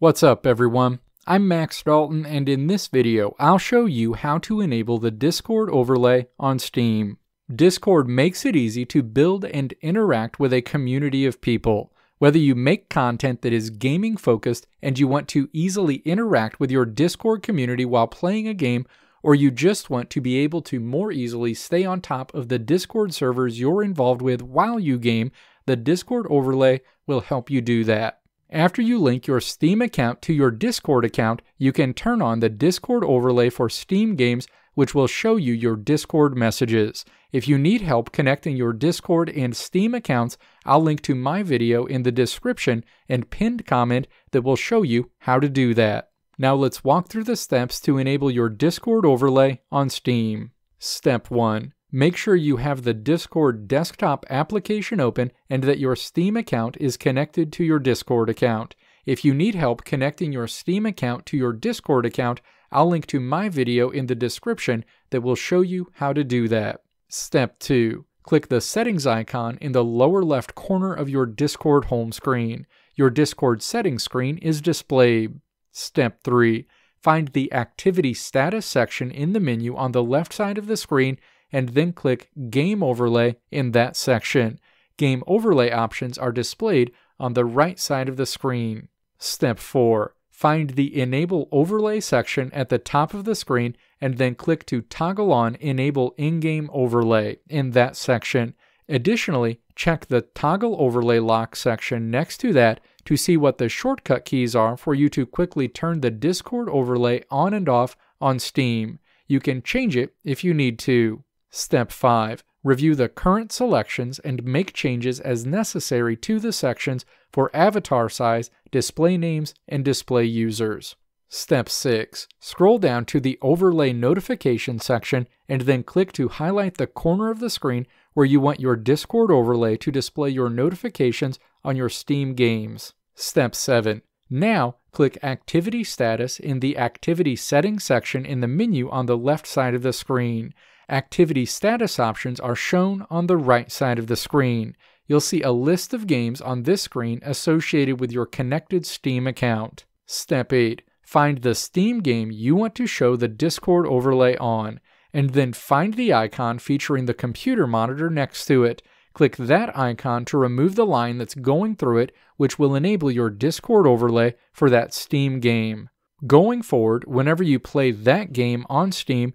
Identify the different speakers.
Speaker 1: What's up everyone? I'm Max Dalton and in this video I'll show you how to enable the Discord overlay on Steam. Discord makes it easy to build and interact with a community of people. Whether you make content that is gaming focused and you want to easily interact with your Discord community while playing a game, or you just want to be able to more easily stay on top of the Discord servers you're involved with while you game, the Discord overlay will help you do that. After you link your Steam account to your Discord account, you can turn on the Discord overlay for Steam games, which will show you your Discord messages. If you need help connecting your Discord and Steam accounts, I'll link to my video in the description and pinned comment that will show you how to do that. Now let's walk through the steps to enable your Discord overlay on Steam. Step 1. Make sure you have the Discord desktop application open and that your Steam account is connected to your Discord account. If you need help connecting your Steam account to your Discord account, I'll link to my video in the description that will show you how to do that. Step 2. Click the settings icon in the lower left corner of your Discord home screen. Your Discord settings screen is displayed. Step 3. Find the activity status section in the menu on the left side of the screen and then click Game Overlay in that section. Game Overlay options are displayed on the right side of the screen. Step 4. Find the Enable Overlay section at the top of the screen and then click to toggle on Enable In-Game Overlay in that section. Additionally, check the Toggle Overlay Lock section next to that to see what the shortcut keys are for you to quickly turn the Discord overlay on and off on Steam. You can change it if you need to. Step 5. Review the current selections and make changes as necessary to the sections for avatar size, display names, and display users. Step 6. Scroll down to the Overlay Notification section and then click to highlight the corner of the screen where you want your Discord overlay to display your notifications on your Steam games. Step 7. Now, click Activity Status in the Activity Settings section in the menu on the left side of the screen activity status options are shown on the right side of the screen. You'll see a list of games on this screen associated with your connected Steam account. Step 8. Find the Steam game you want to show the Discord overlay on, and then find the icon featuring the computer monitor next to it. Click that icon to remove the line that's going through it, which will enable your Discord overlay for that Steam game. Going forward, whenever you play that game on Steam,